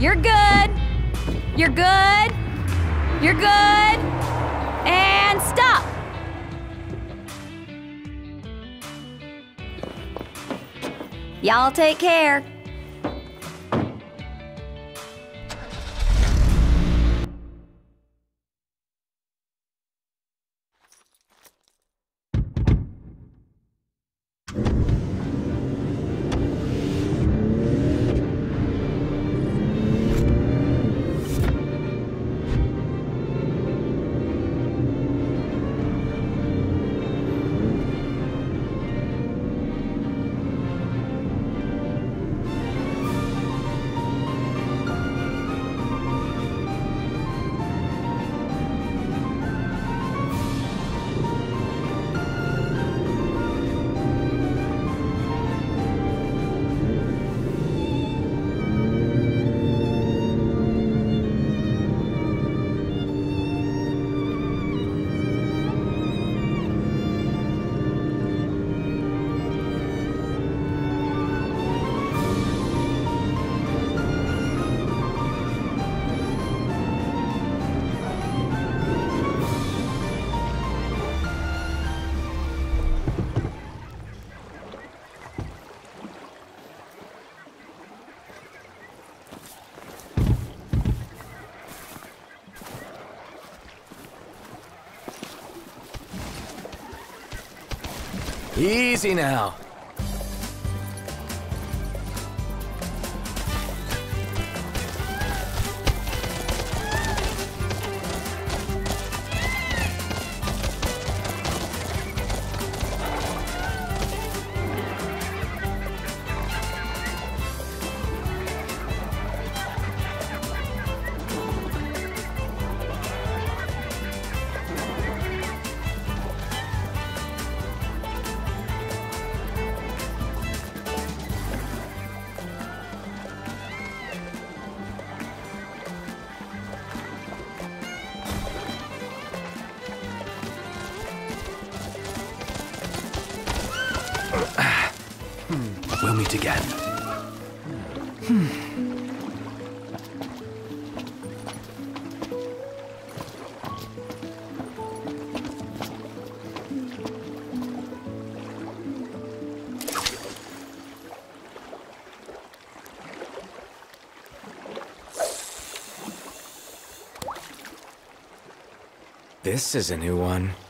You're good. You're good. You're good. And stop. Y'all take care. Easy now. Meet again. This is a new one.